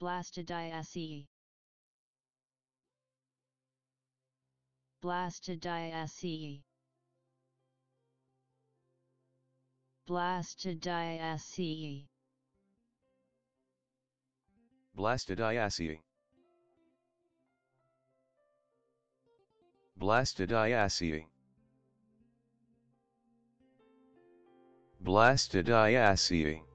Blastodiaceae Blastodiaceae Blastodiaceae Blastodiaceae. Blastodiaceae. Blastodiaceae.